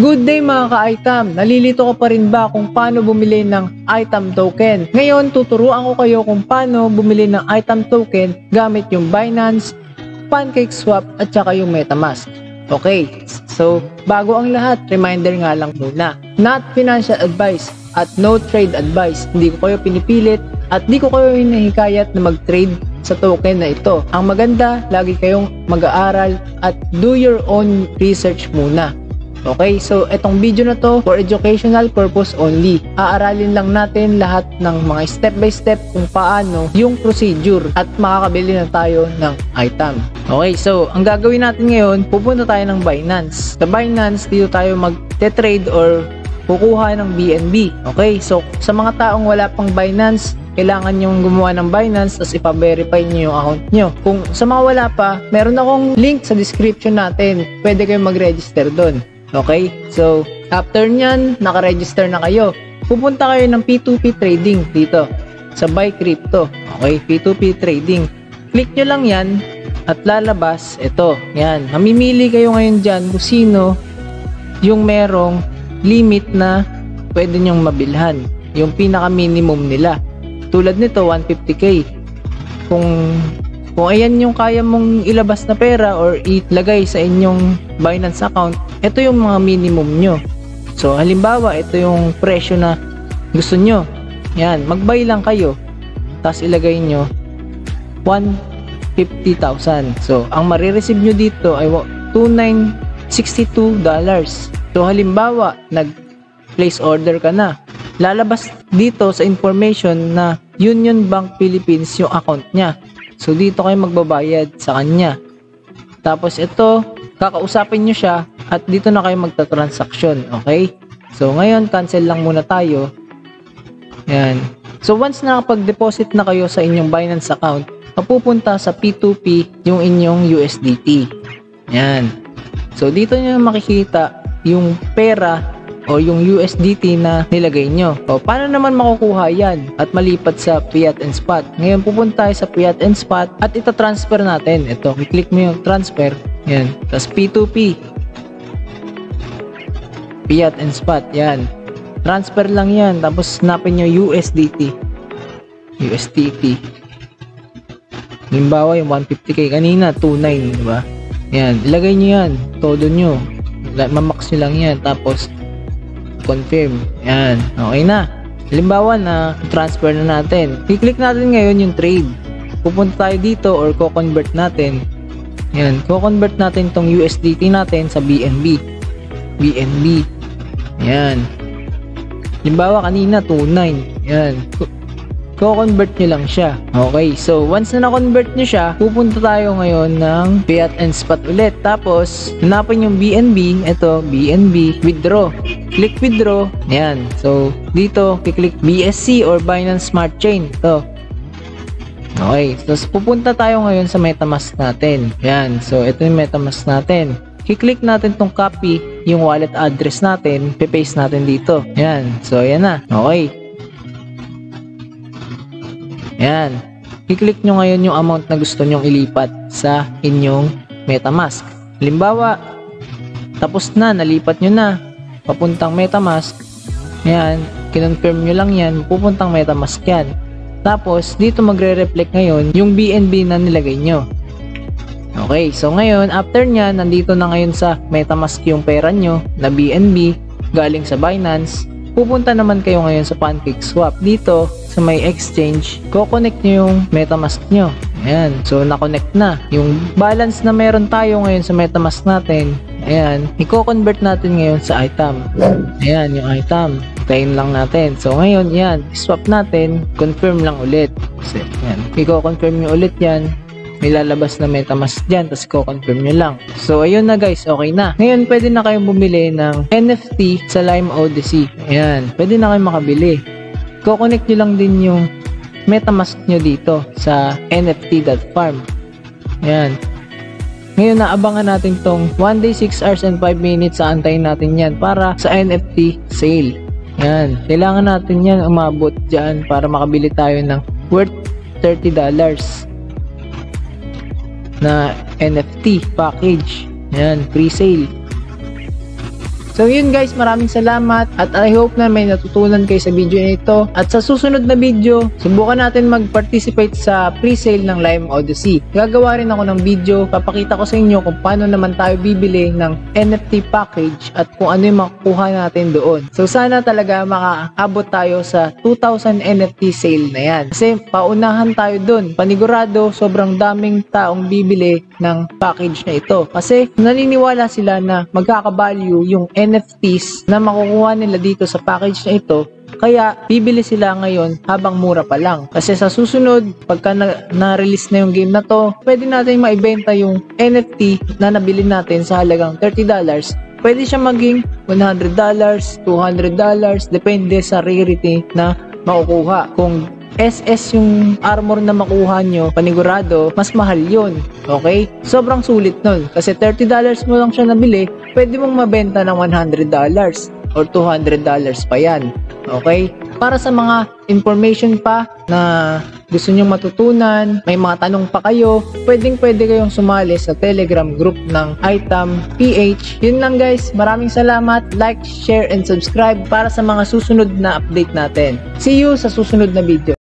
Good day mga ka-item! Nalilito ka pa rin ba kung paano bumili ng item token? Ngayon, tuturuan ko kayo kung paano bumili ng item token gamit yung Binance, PancakeSwap at saka yung MetaMask. Okay, so bago ang lahat, reminder nga lang muna. Not financial advice at no trade advice. Hindi ko kayo pinipilit at di ko kayo hinahikayat na mag-trade sa token na ito. Ang maganda, lagi kayong mag-aaral at do your own research muna. Okay, so itong video na to for educational purpose only. Aaralin lang natin lahat ng mga step by step kung paano yung procedure at makakabili na tayo ng item. Okay, so ang gagawin natin ngayon, pupunta tayo ng Binance. Sa Binance, dito tayo mag-trade or kukuha ng BNB. Okay, so sa mga taong wala pang Binance, kailangan nyo gumawa ng Binance tapos ipa-verify nyo yung account nyo. Kung sa mga wala pa, meron akong link sa description natin. Pwede kayong mag-register doon. Okay? So, after nyan, nakaregister na kayo. Pupunta kayo ng P2P trading dito sa Buy Crypto. Okay? P2P trading. Click nyo lang yan at lalabas ito. Yan. Mamimili kayo ngayon dyan kung sino yung merong limit na pwede nyong mabilhan. Yung pinaka-minimum nila. Tulad nito, 150k. Kung kung ayan yung kaya mong ilabas na pera or ilagay sa inyong Binance account, ito yung mga minimum nyo. So, halimbawa, ito yung presyo na gusto nyo. Yan, mag-buy lang kayo. Tapos ilagay nyo 150,000. So, ang marireceive nyo dito ay 2962 dollars. So, halimbawa, nag-place order ka na. Lalabas dito sa information na Union Bank Philippines yung account niya. So, dito kayo magbabayad sa kanya. Tapos, ito, kakausapin nyo siya at dito na kayo magta-transaction. Okay? So, ngayon, cancel lang muna tayo. Yan. So, once nakapag-deposit na kayo sa inyong Binance account, mapupunta sa P2P yung inyong USDT. Yan. So, dito nyo makikita yung pera o yung USDT na nilagay nyo. O, paano naman makukuha yan at malipat sa fiat and spot? Ngayon pupunta tayo sa fiat and spot at ita-transfer natin. Ito, i-click mo yung transfer. Yan. Tapos P2P. Fiat and spot. Yan. Transfer lang yan. Tapos napin nyo USDT. USDT. Halimbawa yung 150k kanina, 29, di ba? Yan. Ilagay nyo yan. Todo nyo. Mamax nyo lang yan. Tapos confirm. Yan. Okay na. Halimbawa na transfer na natin. I-click natin ngayon yung trade. Pupunta tayo dito or ko-convert natin. Yan. Ko-convert natin tong USDT natin sa BNB. BNB. Yan. Halimbawa kanina 29. Yan. Ko-convert nyo lang siya. Okay, so once na na-convert nyo siya, pupunta tayo ngayon ng fiat and spot ulit. Tapos, hanapin yung BNB. Ito, BNB. Withdraw. Click withdraw. Yan. So, dito, kiklik BSC or Binance Smart Chain. Ito. Okay, so pupunta tayo ngayon sa MetaMask natin. Yan. So, ito yung MetaMask natin. Kiklik natin tong copy yung wallet address natin, pe-paste natin dito. Yan. So, ayan na. Okay. Yan. I-click nyo ngayon yung amount na gusto nyong ilipat sa inyong MetaMask. Halimbawa, tapos na, nalipat nyo na. Papuntang MetaMask. Yan. Kinonfirm nyo lang yan. Pupuntang MetaMask yan. Tapos, dito magre-reflect ngayon yung BNB na nilagay nyo. Okay, so ngayon, after nya, nandito na ngayon sa MetaMask yung pera nyo na BNB galing sa Binance. Pupunta naman kayo ngayon sa PancakeSwap. Dito, sa may exchange, ko-connect nyo yung MetaMask nyo. Ayan. So, na-connect na. Yung balance na meron tayo ngayon sa MetaMask natin, ayan, i-convert natin ngayon sa item. Ayan, yung item. Tayin lang natin. So, ngayon, yan, swap natin, confirm lang ulit. Kasi, ayan, i-confirm nyo ulit yan. May lalabas na MetaMask dyan, tapos i-confirm nyo lang. So, ayun na guys, okay na. Ngayon, pwede na kayong bumili ng NFT sa Lime Odyssey. Ayan, pwede na kayong makabili ko-connect nyo lang din yung MetaMask nyo dito sa nft.farm. Ayan. Ngayon, naabangan natin tong 1 day, 6 hours, and 5 minutes sa antayin natin yan para sa NFT sale. Yan. Kailangan natin yan umabot dyan para makabili tayo ng worth $30 na NFT package. Yan, pre-sale. So yun guys, maraming salamat at I hope na may natutunan kayo sa video na ito. At sa susunod na video, subukan natin mag-participate sa pre-sale ng Lime Odyssey. Gagawa rin ako ng video, papakita ko sa inyo kung paano naman tayo bibili ng NFT package at kung ano yung makukuha natin doon. So sana talaga makaabot tayo sa 2,000 NFT sale na yan. Kasi paunahan tayo doon. Panigurado, sobrang daming taong bibili ng package na ito. Kasi naniniwala sila na magkakabalue yung NFTs na makukuha nila dito sa package na ito kaya bibili sila ngayon habang mura pa lang. Kasi sa susunod, pagka na- na-release na yung game na to, pwede natin maibenta yung NFT na nabili natin sa halagang $30. Pwede siya maging $100, $200, depende sa rarity na makukuha. Kung SS yung armor na makuha nyo, panigurado, mas mahal yun. Okay? Sobrang sulit nun. Kasi $30 mo lang siya nabili, pwede mong mabenta ng $100 or $200 pa yan. Okay? Para sa mga information pa na gusto nyo matutunan, may mga tanong pa kayo, pwedeng pwede kayong sumali sa Telegram group ng Item PH. Yun lang guys, maraming salamat, like, share, and subscribe para sa mga susunod na update natin. See you sa susunod na video.